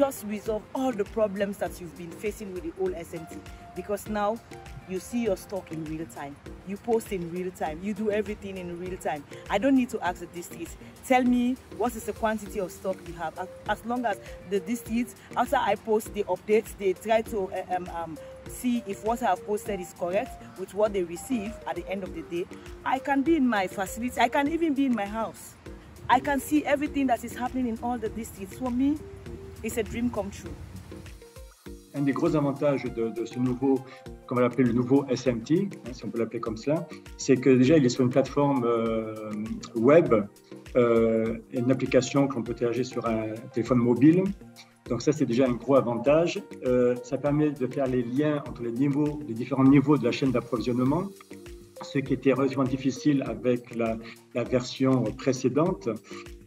just resolve all the problems that you've been facing with the old SMT because now you see your stock in real time. You post in real time. You do everything in real time. I don't need to ask the districts. Tell me what is the quantity of stock you have. As, long as the districts after i post the updates they try to uh, um, um, see if what i've posted is correct with what they receive at the end of the day i can be in my facility. I can even be in my house. I can see everything that is happening in all the districts. For me it's a dream come true un des gros avantages de, ce nouveau, qu'on va l'appeler le nouveau SMT, hein, si on peut l'appeler comme cela, c'est que déjà il est sur une plateforme euh, web, euh, une application qu'on peut télécharger sur un téléphone mobile. Donc ça, c'est déjà un gros avantage. Euh, ça permet de faire les liens entre les différents niveaux de la chaîne d'approvisionnement, ce qui était relativement difficile avec la version précédente.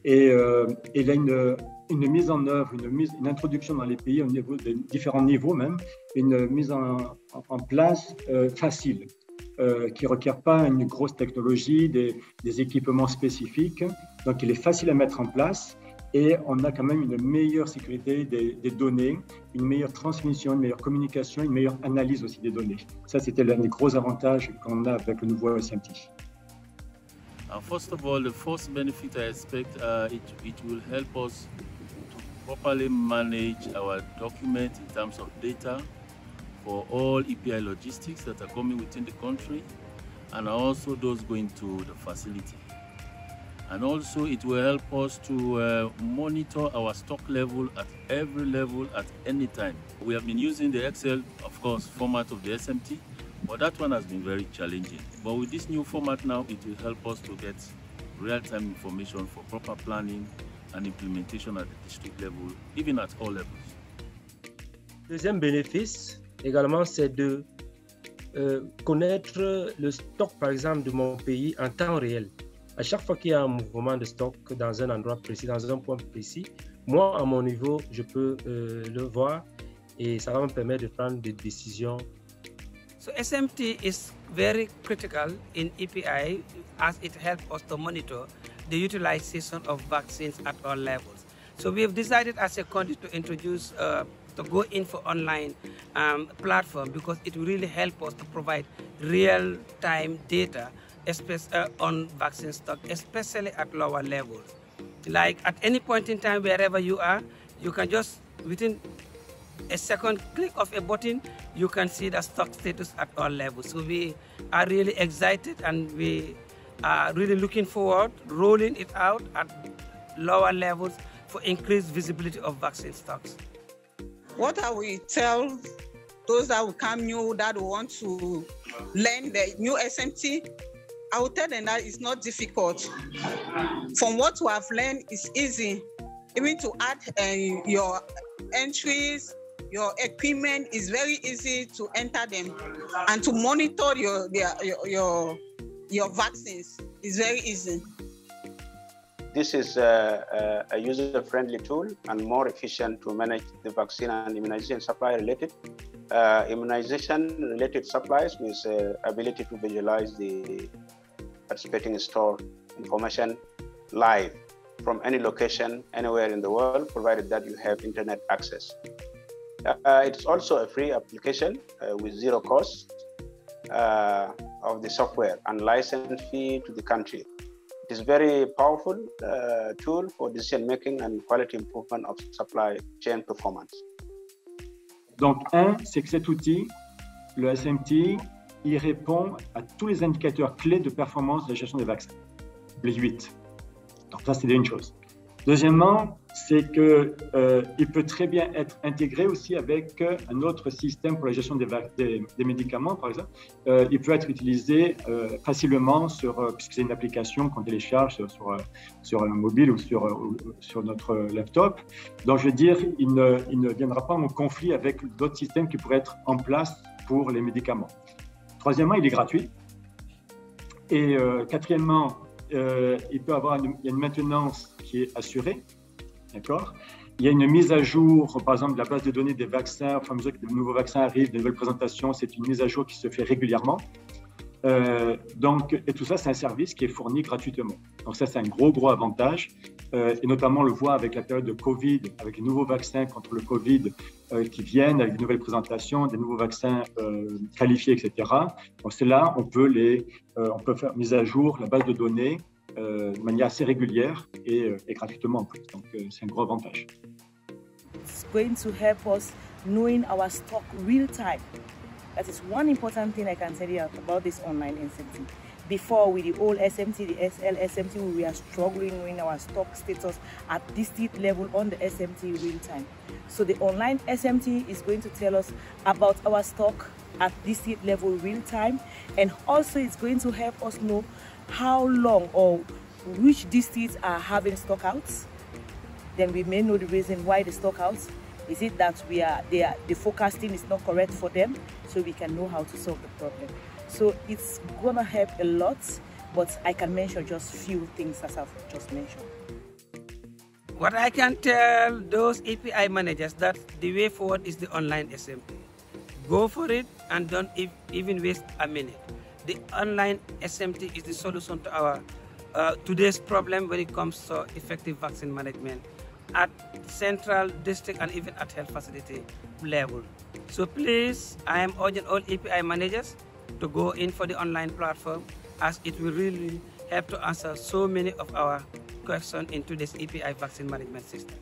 Et, euh, et il a une, mise en œuvre, une, introduction dans les pays au niveau de différents niveaux même, une mise en, place euh, facile, euh, qui ne requiert pas une grosse technologie, des, des, équipements spécifiques. Donc il est facile à mettre en place et on a quand même une meilleure sécurité des, des données, une meilleure transmission, une meilleure communication, une meilleure analyse aussi des données. Ça, c'était l'un des gros avantages qu'on a avec le nouveau SMT. Uh, first of all, the first benefit I expect, uh, it, it will help us to properly manage our document in terms of data for all EPI logistics that are coming within the country and also those going to the facility. And also it will help us to uh, monitor our stock level at every level at any time. We have been using the Excel, of course, format of the SMT, but that one has been very challenging. But with this new format now, it will help us to get real-time information for proper planning and implementation at the district level, even at all levels. Deuxième bénéfice également, c'est de euh, connaître le stock, par exemple, de mon pays en temps réel. À chaque fois qu'il y a un mouvement de stock dans un endroit précis, dans un point précis, moi, à mon niveau, je peux euh, le voir et ça va me permettre de prendre des décisions. So SMT is very critical in EPI as it helps us to monitor the utilization of vaccines at all levels. So we have decided as a country to introduce, uh, to go in for online um, platform because it will really help us to provide real-time data uh, on vaccine stock, especially at lower levels. Like at any point in time, wherever you are, you can just, within a second click of a button, you can see the stock status at all levels. So we are really excited and we are really looking forward, rolling it out at lower levels for increased visibility of vaccine stocks. What I will tell those that will come new that want to learn the new SMT, I will tell them that it's not difficult. From what we have learned, it's easy. Even to add uh, your entries, your equipment is very easy to enter them, and to monitor your your, your your vaccines is very easy. This is a, a user-friendly tool and more efficient to manage the vaccine and immunization supply related uh, immunization-related supplies with uh, ability to visualize the participating store information live from any location anywhere in the world, provided that you have internet access. Uh, it's also a free application uh, with zero cost uh, of the software and license fee to the country. It is very powerful tool for decision making and quality improvement of supply chain performance. Donc, un, c'est que cet outil, le SMT, il répond à tous les indicateurs clés de performance de la gestion des vaccins, les 8. Donc, ça, c'est une chose. Deuxièmement, c'est qu'il euh, peut très bien être intégré aussi avec un autre système pour la gestion des, médicaments, par exemple. Euh, il peut être utilisé euh, facilement, sur, euh, puisque c'est une application qu'on télécharge sur, sur, un mobile ou sur, sur notre laptop. Donc, je veux dire, il ne, il ne viendra pas en conflit avec d'autres systèmes qui pourraient être en place pour les médicaments. Troisièmement, il est gratuit. Et euh, quatrièmement, euh, il peut avoir il y a une maintenance qui est assurée. D'accord? Il y a une mise à jour, par exemple, de la base de données des vaccins. Et à mesure que de nouveaux vaccins arrivent, de nouvelles présentations, c'est une mise à jour qui se fait régulièrement. Euh, donc, et tout ça, c'est un service qui est fourni gratuitement. Donc ça, c'est un gros, gros avantage. Euh, et notamment on le voit avec la période de Covid, avec les nouveaux vaccins contre le Covid euh, qui viennent, avec de nouvelles présentations, des nouveaux vaccins euh, qualifiés, etc. C'est là on peut les, on peut faire mise à jour la base de données de manière assez régulière et, gratuitement en plus. Donc c'est un gros avantage. It's going to help us knowing our stock real time. That is one important thing I can tell you about this online. Before with the old SMT, the Excel SMT, we were struggling with our stock status at district level on the SMT real time. So the online SMT is going to tell us about our stock at district level real time and also it's going to help us know how long or which districts are having stockouts. Then we may know the reason why the stockouts is it that we are, they are the forecasting is not correct for them, so we can know how to solve the problem. So it's gonna help a lot, but I can mention just few things as I've just mentioned. What I can tell those EPI managers that the way forward is the online SMT. Go for it and don't even waste a minute. The online SMT is the solution to our uh, today's problem when it comes to effective vaccine management at central, district, and even at health facility level. So please, I am urging all EPI managers to go in for the online platform as it will really help to answer so many of our questions in today's EPI vaccine management system.